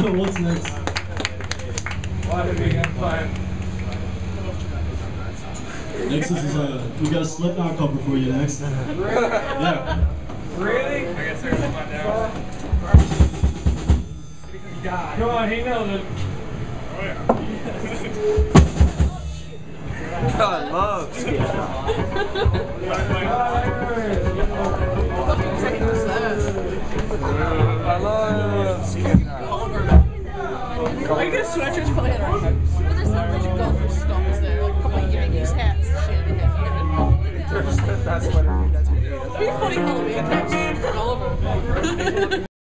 So what's next? Why do we have? Next is uh, we got a Slipknot cover for you next. yeah. Really? I guess I gotta find out. Come on, he knows it. Oh yeah. I love I love like get a sweatshirt probably